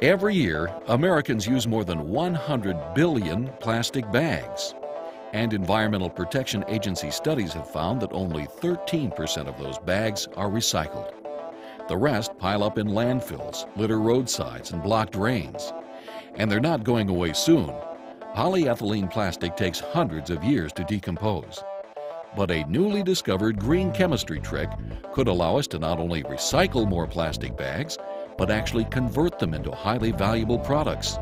Every year, Americans use more than 100 billion plastic bags. And Environmental Protection Agency studies have found that only 13% of those bags are recycled. The rest pile up in landfills, litter roadsides, and block drains. And they're not going away soon. Polyethylene plastic takes hundreds of years to decompose. But a newly discovered green chemistry trick could allow us to not only recycle more plastic bags, but actually convert them into highly valuable products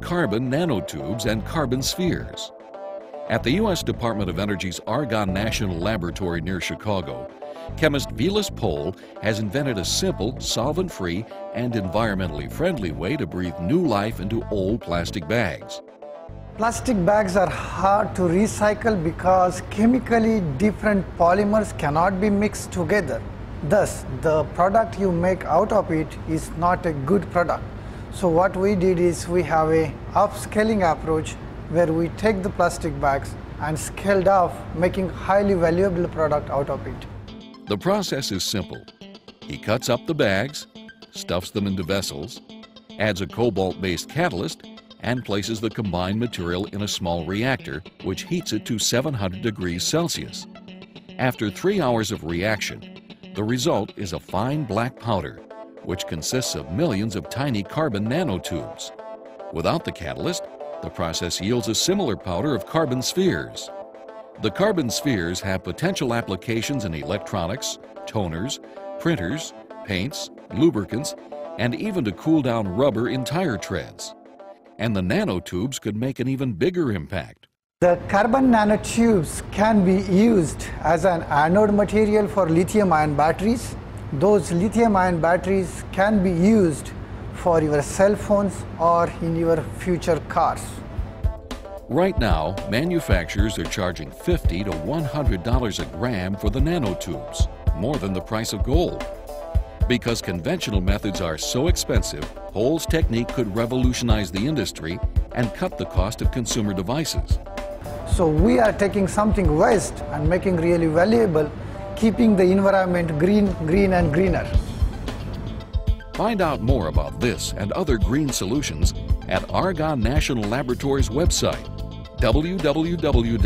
carbon nanotubes and carbon spheres. At the U.S. Department of Energy's Argonne National Laboratory near Chicago, chemist Vilas Pol has invented a simple, solvent free, and environmentally friendly way to breathe new life into old plastic bags. Plastic bags are hard to recycle because chemically different polymers cannot be mixed together. Thus, the product you make out of it is not a good product. So what we did is we have a upcycling approach where we take the plastic bags and scaled off making highly valuable product out of it. The process is simple. He cuts up the bags, stuffs them into vessels, adds a cobalt-based catalyst, and places the combined material in a small reactor, which heats it to 700 degrees Celsius. After three hours of reaction, the result is a fine black powder, which consists of millions of tiny carbon nanotubes. Without the catalyst, the process yields a similar powder of carbon spheres. The carbon spheres have potential applications in electronics, toners, printers, paints, lubricants, and even to cool down rubber in tire treads and the nanotubes could make an even bigger impact. The carbon nanotubes can be used as an anode material for lithium ion batteries. Those lithium ion batteries can be used for your cell phones or in your future cars. Right now, manufacturers are charging 50 to $100 a gram for the nanotubes, more than the price of gold. Because conventional methods are so expensive, Pol's technique could revolutionize the industry and cut the cost of consumer devices. So we are taking something waste and making really valuable, keeping the environment green, green and greener. Find out more about this and other green solutions at Argonne National Laboratory's website, www.anl.gov.